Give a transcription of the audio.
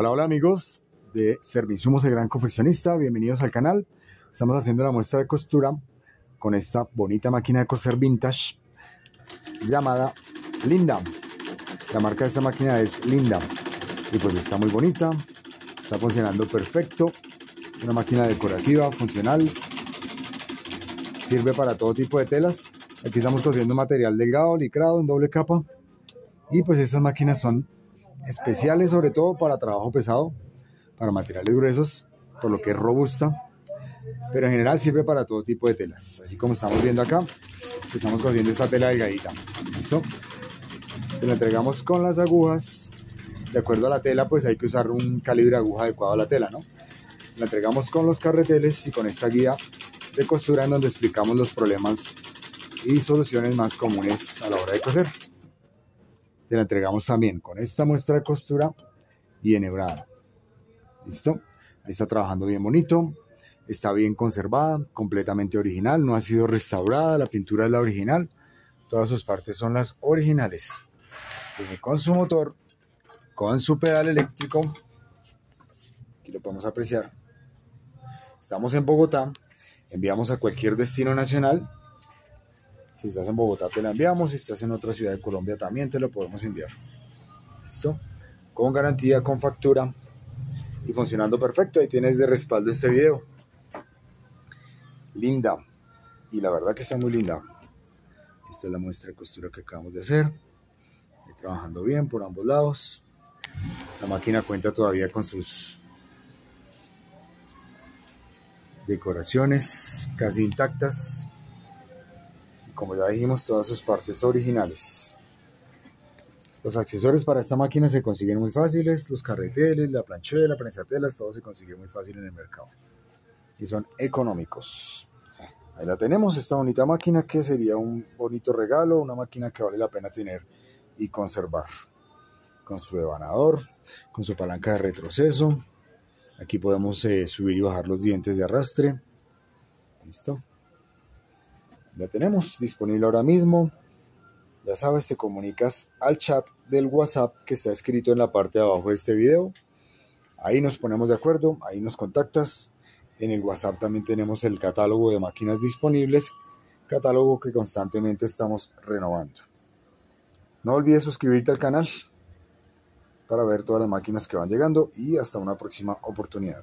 Hola, hola amigos de Serviciumos el Gran Confeccionista, bienvenidos al canal. Estamos haciendo la muestra de costura con esta bonita máquina de coser vintage llamada Linda. La marca de esta máquina es Linda y pues está muy bonita, está funcionando perfecto. Una máquina decorativa, funcional, sirve para todo tipo de telas. Aquí estamos cosiendo material delgado, licrado en doble capa y pues estas máquinas son especiales sobre todo para trabajo pesado, para materiales gruesos, por lo que es robusta, pero en general sirve para todo tipo de telas, así como estamos viendo acá, estamos cosiendo esta tela delgadita, ¿listo? Se la entregamos con las agujas, de acuerdo a la tela, pues hay que usar un calibre de aguja adecuado a la tela, ¿no? La entregamos con los carreteles y con esta guía de costura en donde explicamos los problemas y soluciones más comunes a la hora de coser te la entregamos también con esta muestra de costura y enhebrada. ¿Listo? Ahí está trabajando bien bonito, está bien conservada, completamente original, no ha sido restaurada, la pintura es la original, todas sus partes son las originales. Con su motor, con su pedal eléctrico, aquí lo podemos apreciar. Estamos en Bogotá, enviamos a cualquier destino nacional si estás en Bogotá te la enviamos, si estás en otra ciudad de Colombia también te lo podemos enviar. ¿Listo? Con garantía, con factura y funcionando perfecto. Ahí tienes de respaldo este video. Linda. Y la verdad que está muy linda. Esta es la muestra de costura que acabamos de hacer. trabajando bien por ambos lados. La máquina cuenta todavía con sus decoraciones casi intactas como ya dijimos, todas sus partes originales. Los accesorios para esta máquina se consiguen muy fáciles, los carreteles, la planchuela, la prensatelas, todo se consigue muy fácil en el mercado. Y son económicos. Ahí la tenemos, esta bonita máquina que sería un bonito regalo, una máquina que vale la pena tener y conservar. Con su devanador, con su palanca de retroceso. Aquí podemos eh, subir y bajar los dientes de arrastre. Listo. La tenemos disponible ahora mismo. Ya sabes, te comunicas al chat del WhatsApp que está escrito en la parte de abajo de este video. Ahí nos ponemos de acuerdo, ahí nos contactas. En el WhatsApp también tenemos el catálogo de máquinas disponibles, catálogo que constantemente estamos renovando. No olvides suscribirte al canal para ver todas las máquinas que van llegando y hasta una próxima oportunidad.